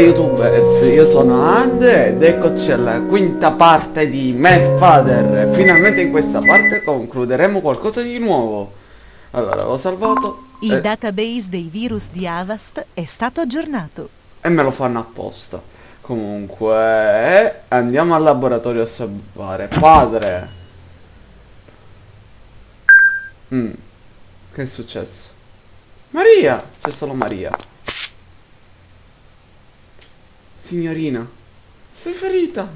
youtubers, io sono Andre ed eccoci alla quinta parte di Mad Father. Finalmente in questa parte concluderemo qualcosa di nuovo. Allora, l'ho salvato. Il e, database dei virus di Avast è stato aggiornato. e me lo fanno apposta. Comunque, andiamo al laboratorio a salvare. Padre! Mm, che è successo? Maria! C'è solo Maria. Signorina, sei ferita?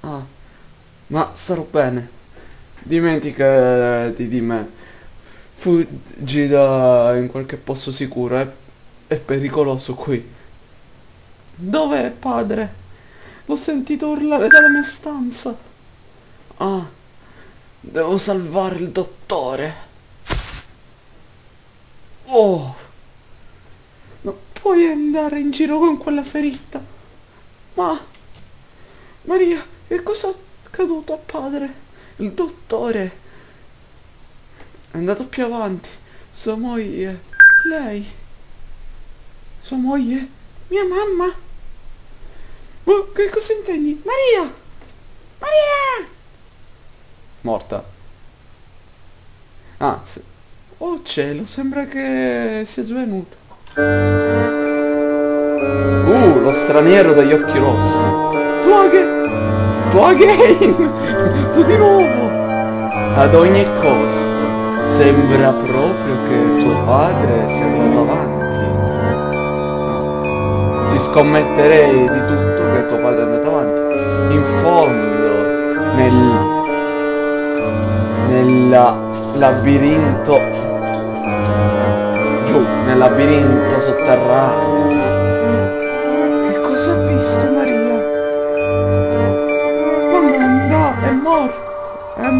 Ah, ma starò bene. Dimenticati di me. Fuggi da in qualche posto sicuro, è, è pericoloso qui. Dov'è padre? L'ho sentito urlare dalla mia stanza. Ah, devo salvare il dottore. Oh, non puoi andare in giro con quella ferita. Ma... Maria, che cosa è accaduto a padre? Il dottore è andato più avanti. Sua moglie... Lei... Sua moglie? Mia mamma? Ma che cosa intendi? Maria! Maria! Morta. Ah, sì. Oh cielo, sembra che sia svenuta. Lo straniero dagli occhi rossi. Tu again! Tu again! tu di nuovo! Ad ogni costo, sembra proprio che tuo padre sia andato avanti. Ci scommetterei di tutto che tuo padre è andato avanti. In fondo, nel... nel labirinto giù nel labirinto sotterraneo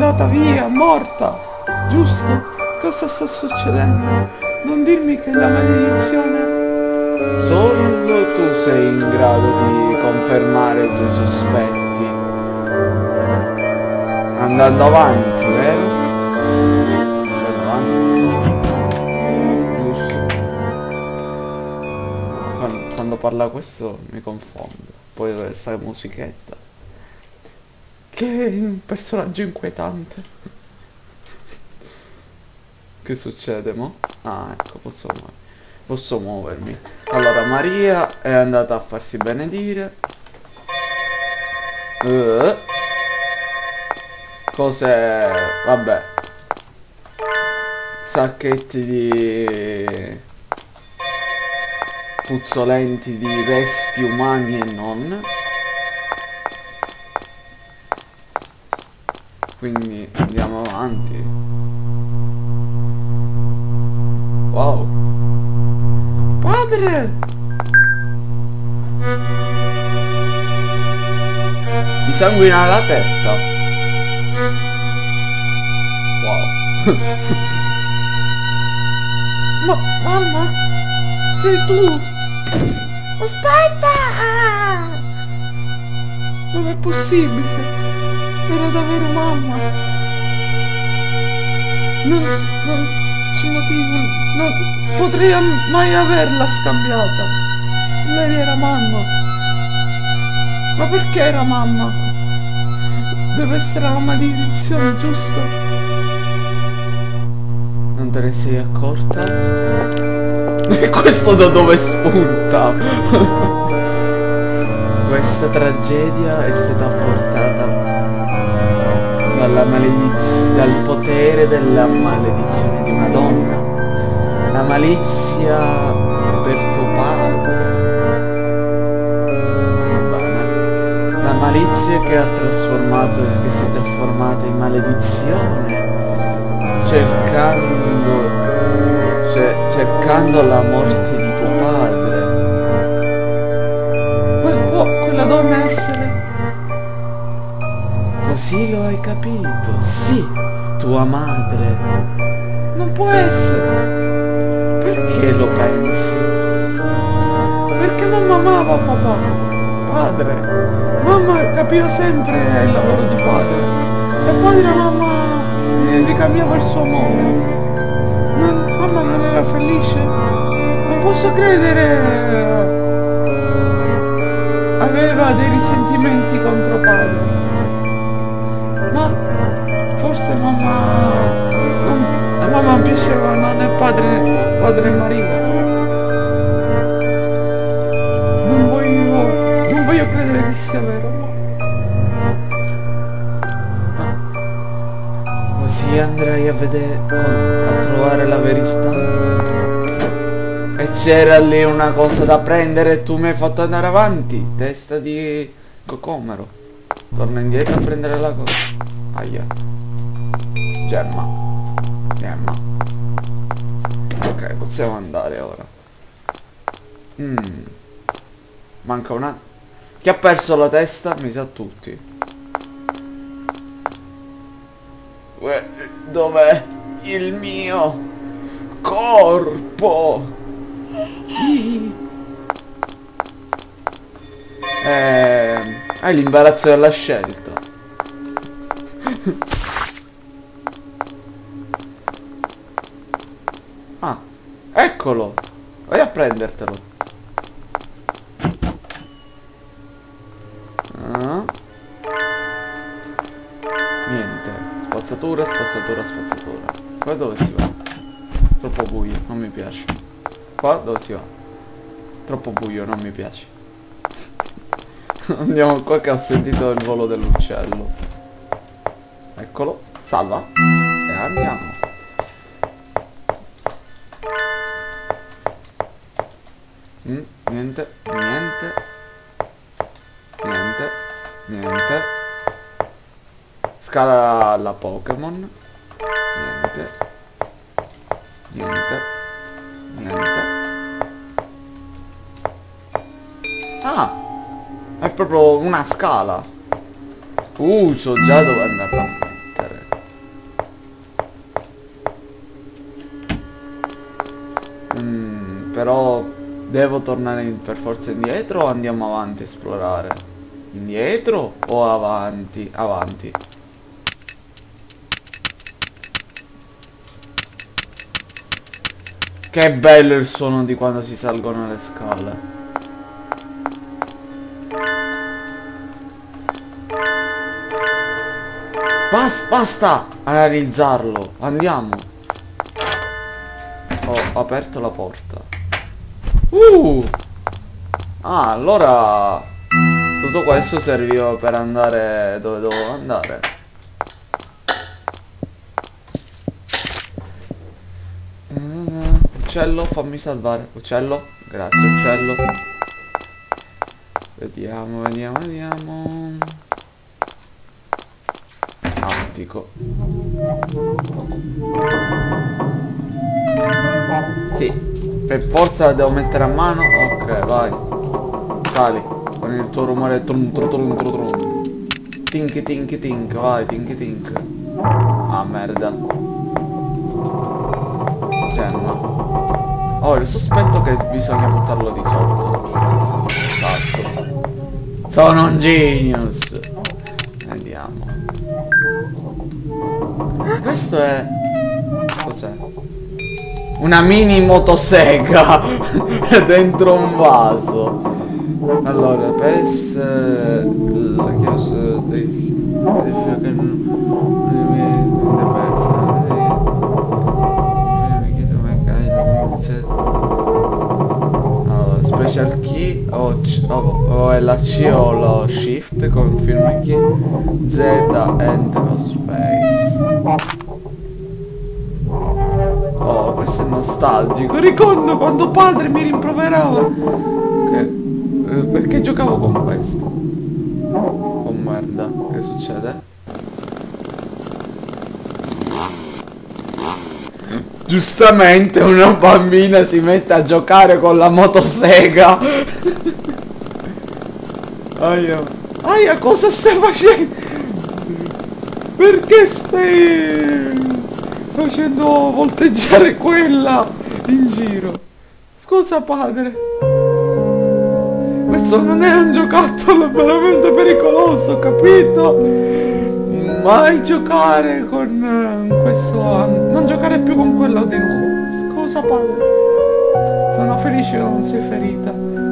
andata via, morta, giusto? Cosa sta succedendo? Non dirmi che la maledizione... Solo tu sei in grado di confermare i tuoi sospetti. Andando avanti, vero? Andando avanti. Giusto. Quando, quando parla questo mi confondo. Poi questa musichetta. Che è un personaggio inquietante. Che succede mo? Ah ecco, posso, mu- posso muovermi. Allora, Maria è andata a farsi benedire. Eh. Cos'è? Vabbè. Sacchetti di puzzolenti di resti umani e non. Quindi andiamo avanti. Wow. Padre! Mi sanguina la testa. Wow. Ma mamma? Sei tu? Aspetta! Non è possibile. Era davvero mamma. Non, non c'è motivo. Non potrei mai averla scambiata. Lei era mamma. Ma perché era mamma? Deve essere la maledizione, giusto? Non te ne sei accorta? E questo da dove spunta? Questa tragedia è stata portata dalla maledizione, dal potere della maledizione di una donna. La malizia per tuo padre. La malizia che ha trasformato, che si è trasformata in maledizione, cercando cioè, cercando la morte di tuo padre. Quella donna essere... Così lo hai capito? Sì, tua madre. Non può essere. Perché lo pensi? Perché mamma amava papà, padre. Mamma capiva sempre il lavoro di padre. E poi la mamma eh, ricambiava il suo amore. Non- mamma non era felice? Non posso credere. aveva dei risentimenti contro padre. Forse mamma... Non, a mamma piaceva non è padre, padre Marina. Non voglio... non voglio credere che sia vero. Così andrai a vedere, a trovare la verità. E c'era lì una cosa da prendere e tu mi hai fatto andare avanti. Testa di cocomero. Torna indietro a prendere la cosa. Aia. Gemma. Gemma. Ok, possiamo andare ora. Mm. Manca una... Chi ha perso la testa? Mi sa tutti. Dov'è il mio corpo? Eh, hai l'imbarazzo della scelta. eccolo. Vai a prendertelo. Ah. Niente. Spazzatura, spazzatura, spazzatura. Qua dove si va? Troppo buio, non mi piace. Qua dove si va? Troppo buio, non mi piace. Andiamo qua che ho sentito il volo dell'uccello. Eccolo. Salva. E andiamo. Scala alla Pokémon. Niente. Niente. Niente. Ah! È proprio una scala. Uh, so già dove andare a mettere. Mm, però devo tornare per forza indietro o andiamo avanti a esplorare? Indietro o avanti? Avanti. Che bello il suono di quando si salgono le scale. Basta, basta analizzarlo. Andiamo. Ho aperto la porta. Uh! Ah, allora... Tutto questo serviva per andare dove dovevo andare. Uccello, fammi salvare. Uccello, grazie uccello. Vediamo, vediamo, vediamo attico. Sì, per forza devo mettere a mano. Ok, vai. Sali, con il tuo rumore trum trum trum trum trum. Tink tink tink, vai, tink tink. Ah merda. Ho il sospetto che bisogna buttarlo di sotto. Esatto. Sono un genius. Andiamo. Questo è... Cos'è? Una mini motosega dentro un vaso. Allora, PES... La chiusa dei... la C o lo shift con film key Z enter o space Oh, questo è nostalgico. Ricordo quando padre mi rimproverava. Che, eh, perché giocavo con questo? Oh merda, che succede? Giustamente una bambina si mette a giocare con la motosega. Aia. Aia, cosa stai facendo? Perché stai facendo volteggiare quella in giro. Scusa padre. Questo non è un giocattolo, veramente pericoloso, capito? Mai giocare con uh, questo... non giocare più con quello di nuovo. Scusa padre. Sono felice che non sei ferita.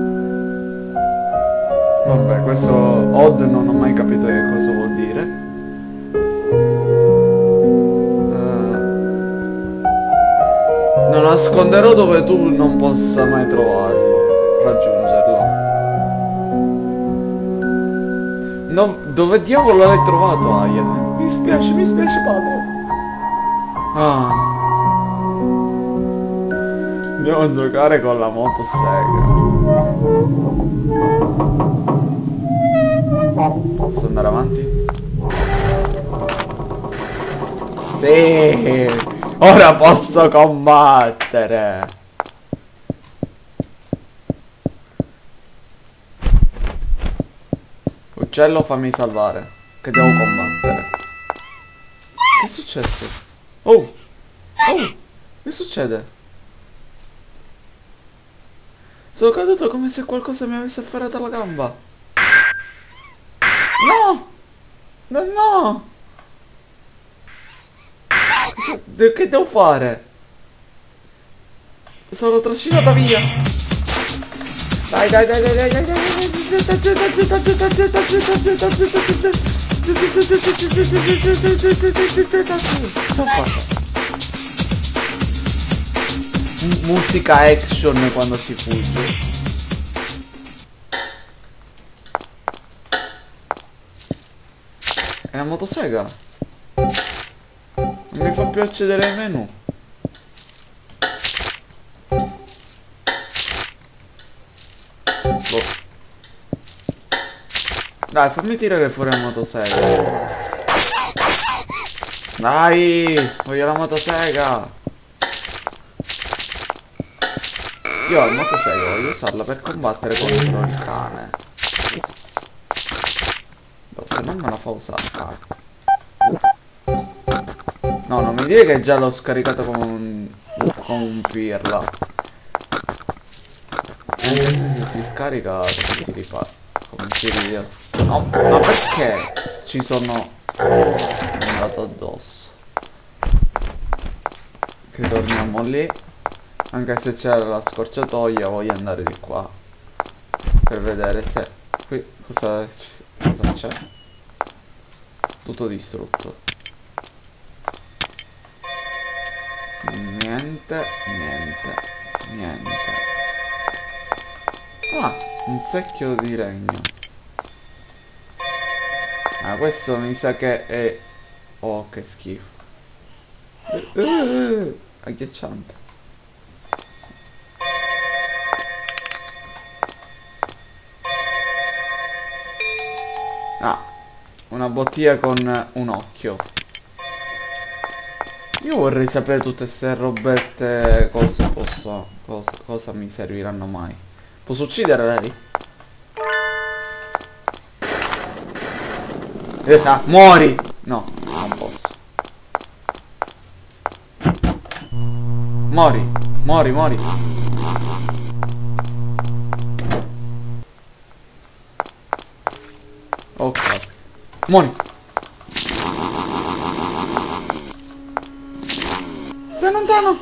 Vabbè, questo odd non ho mai capito che cosa vuol dire. Eh, non nasconderò dove tu non possa mai trovarlo, raggiungerlo. No, dove diavolo l'hai trovato, Aya? Mi spiace, mi spiace, padre. Ah. Andiamo a giocare con la motosega. Posso andare avanti? Sì! Ora posso combattere! Uccello fammi salvare, che devo combattere. Che è successo? Oh! Oh! Che succede? Sono caduto come se qualcosa mi avesse afferrato la gamba. No! No, no! De che devo fare? Sono trascinata via! Dai, dai, dai, dai, dai, dai, dai, Musica action quando si fugge. È una motosega. Non mi fa più accedere ai menu. Boh. Dai, fammi tirare fuori la motosega. Dai, voglio la motosega. Io ho la motosega, voglio usarla per combattere contro il cane se no me la fa usare No, non mi dire che già l'ho scaricato con con un pirla. Anche se, si scarica come si riparte. Come si ride. No, ma perché ci sono andato addosso? Che torniamo lì. Anche se c'era la scorciatoia voglio andare di qua. Per vedere se qui cosa c'è tutto distrutto niente niente niente ah un secchio di legno ah questo mi sa che è oh che schifo uh, uh, agghiacciante una bottiglia con un occhio. Io vorrei sapere tutte queste robette cosa posso. Cosa, cosa mi serviranno mai. Posso uccidere lei? Eh, ah, muori! No, non posso. Mori, mori, mori. Muori. Stai lontano.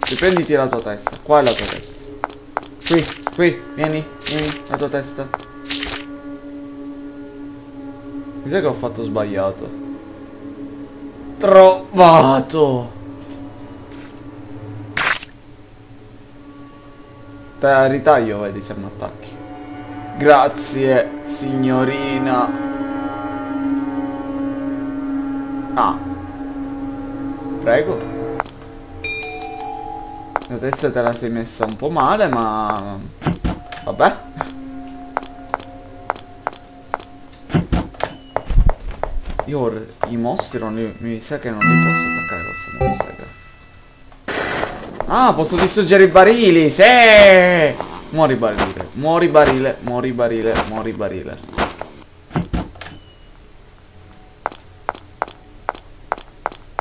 Riprenditi la tua testa. Qua è la tua testa. Qui, qui, vieni, vieni, la tua testa. Mi sa che ho fatto sbagliato. Trovato! Te la ritaglio, vedi se mi attacchi. Grazie, signorina. Ah. Prego. La testa te la sei messa un po' male, ma... Vabbè. Io i mostri non li, mi sa che non li posso attaccare con questa motosega. Ah, posso distruggere i barili, sì! Muori barile, muori barile, muori barile, muori barile.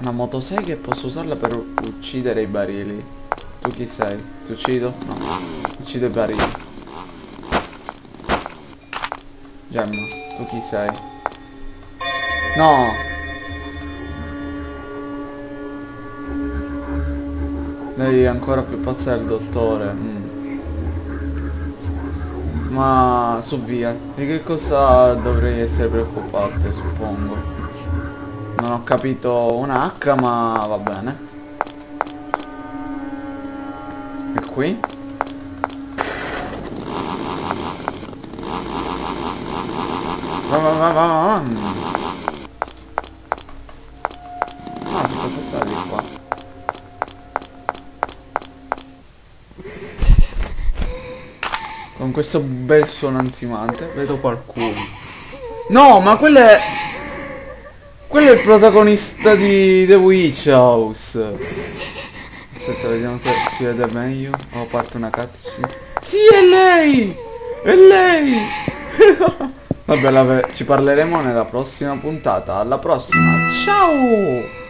Una motosega posso usarla per uccidere i barili. Tu chi sei? Ti uccido? No. Uccido i barili. Gemma, tu chi sei? No! Lei è ancora più pazza del dottore. mm. Ma su via, di che cosa dovrei essere preoccupato, suppongo. Non ho capito un H, ma va bene. E qui? Va va va va va. Con questo bel suono ansimante vedo qualcuno. No, ma quello è... Quello è il protagonista di The Witch House. Aspetta, vediamo se si vede meglio. Oh, parte una cutscene. Sì, è lei! È lei! Vabbè, ve- ci parleremo nella prossima puntata. Alla prossima, ciao!